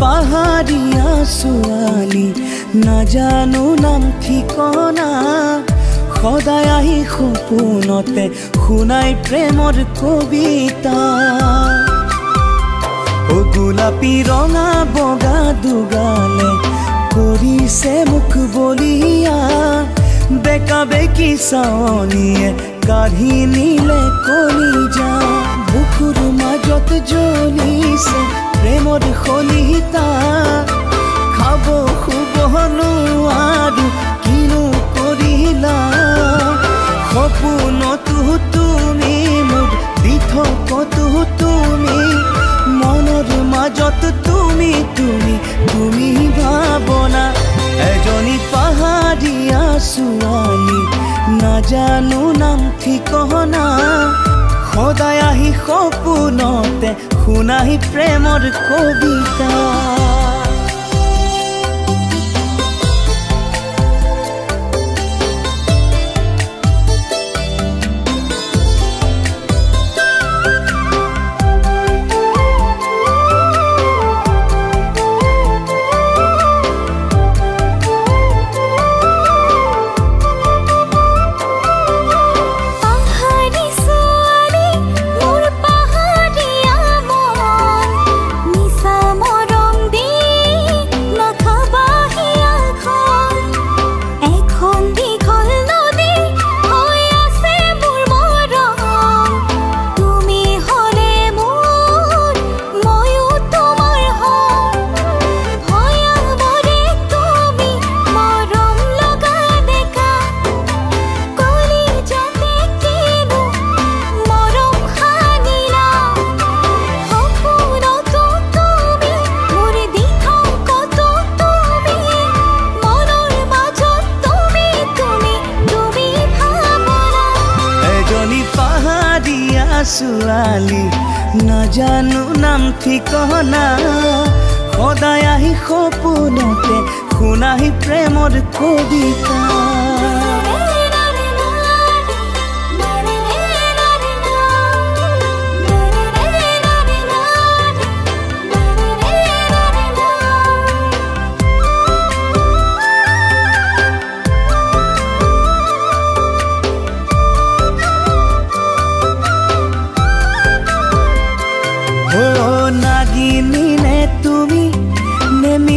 পাহাৰীয়া ছোৱালী নাজানো নাম ঠিকনা সদায় আহি সপোনতে শুনাই প্ৰেমৰ কবিতা। অ গোলাপী ৰঙা বগা দুগালে কৰিছে মোক বলিয়া বেকা বেকি চাৱনীয়ে কাঢ়ি নিলে কলিজা বুকুৰ মাজত জ্বলিছে শলিতা খাব শুব নোৱাৰো কিনো কৰিলা? সপোনতো তুমি মোৰ দি থকতো তুমি মনৰ মাজত তুমি তুমি তুমি ভাৱনা এজনী পাহাৰীয়া ছোৱালী নাজানো নাম শুনাহি প্ৰেমৰ কবিতা। ছোৱালী নাজানো নাম ঠিকনা সদায় আহি সপোনতে শুনাহি প্ৰেমৰ কবিতা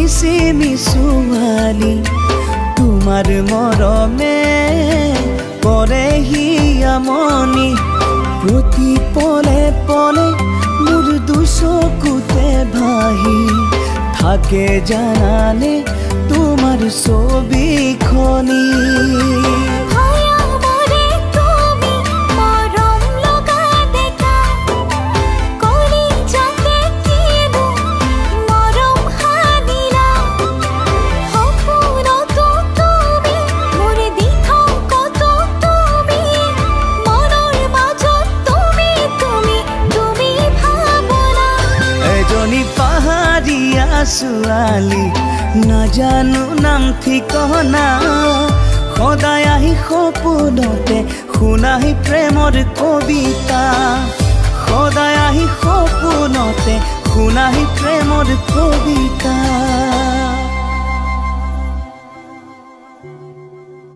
মিশি মিশুয়ালি তোমার মরমে পরে হিয়ামনি প্রতি পলে পলে মোর দুশকুতে ভাহি। থাকে জানানে তোমার ছবিখনি ছোৱালী নাজানো নাম ঠিকনা সদায় আহি সপোনতে শুনাহি প্ৰেমৰ কবিতা সদায় আহি সপোন